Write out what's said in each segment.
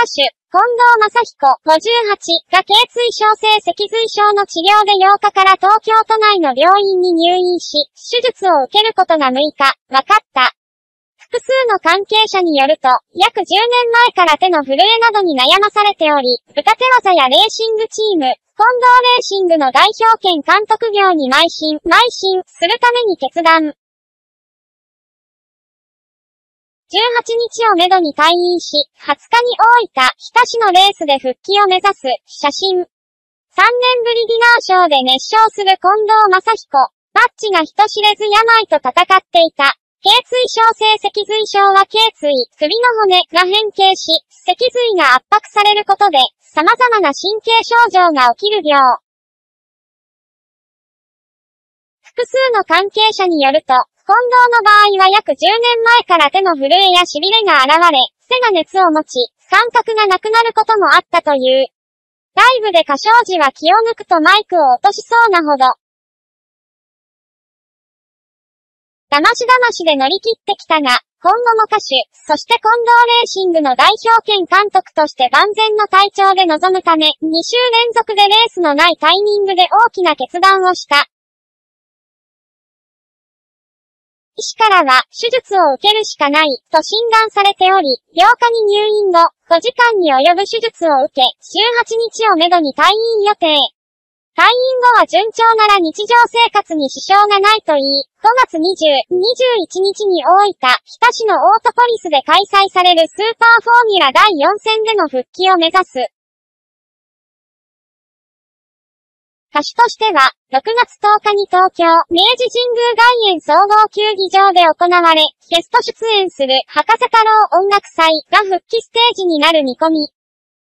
歌手、近藤正彦58が頚椎症性脊髄症の治療で8日から東京都内の病院に入院し、手術を受けることが6日、分かった。複数の関係者によると、約10年前から手の震えなどに悩まされており、豚手技やレーシングチーム、近藤レーシングの代表権監督業に邁進、邁進するために決断。18日をめどに退院し、20日に大分、日田市のレースで復帰を目指す、写真。3年ぶりディナーショーで熱唱する近藤正彦。マッチが人知れず病と戦っていた。頸椎症性脊髄症は頸椎、首の骨が変形し、脊髄が圧迫されることで、様々な神経症状が起きる病。複数の関係者によると、近藤の場合は約10年前から手の震えや痺れが現れ、背が熱を持ち、感覚がなくなることもあったという。ライブで歌唱時は気を抜くとマイクを落としそうなほど。だましだましで乗り切ってきたが、今後も歌手、そして近藤レーシングの代表権監督として万全の体調で臨むため、2週連続でレースのないタイミングで大きな決断をした。医師からは、手術を受けるしかない、と診断されており、8日に入院後、5時間に及ぶ手術を受け、週8日をめどに退院予定。退院後は順調なら日常生活に支障がないと言い、5月20、21日に大分、日田市のオートポリスで開催されるスーパーフォーミュラ第4戦での復帰を目指す。歌手としては、6月10日に東京、明治神宮外苑総合球技場で行われ、ゲスト出演する博士太郎音楽祭が復帰ステージになる見込み。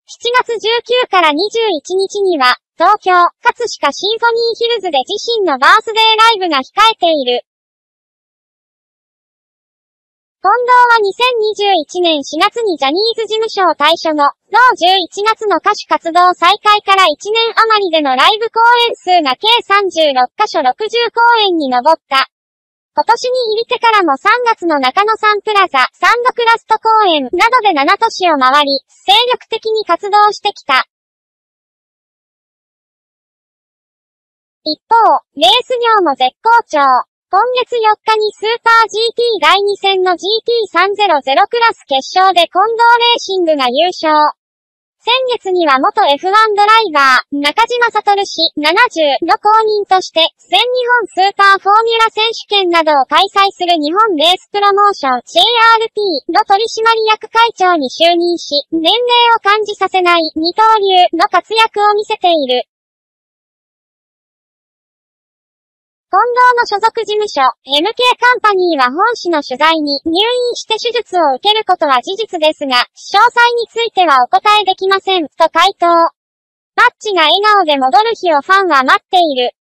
7月19から21日には、東京、葛飾シンフォニーヒルズで自身のバースデーライブが控えている。近藤は2021年4月にジャニーズ事務所を退所後、同11月の歌手活動再開から1年余りでのライブ公演数が計36カ所60公演に上った。今年に入りてからも3月の中野サンプラザ、サンドクラスト公演などで7都市を回り、精力的に活動してきた。一方、レース業も絶好調。今月4日にスーパー GT 第2戦の GT300 クラス決勝で近藤レーシングが優勝。先月には元 F1 ドライバー、中島悟氏70の公認として、全日本スーパーフォーミュラ選手権などを開催する日本レースプロモーション JRP の取締役会長に就任し、年齢を感じさせない二刀流の活躍を見せている。近藤の所属事務所、MK カンパニーは本誌の取材に入院して手術を受けることは事実ですが、詳細についてはお答えできません、と回答。マッチが笑顔で戻る日をファンは待っている。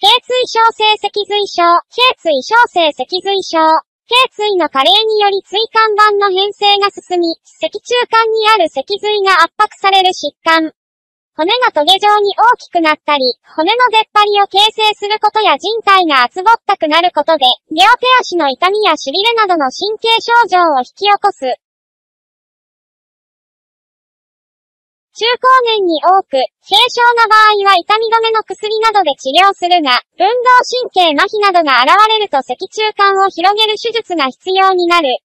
頸椎症性脊髄症、頸椎症性脊髄症。頸椎の加齢により椎間板の変性が進み、脊柱管にある脊髄が圧迫される疾患。骨がトゲ状に大きくなったり、骨の出っ張りを形成することや人体が厚ぼったくなることで、両手足の痛みや痺れなどの神経症状を引き起こす。中高年に多く、軽症な場合は痛み止めの薬などで治療するが、運動神経麻痺などが現れると脊柱管を広げる手術が必要になる。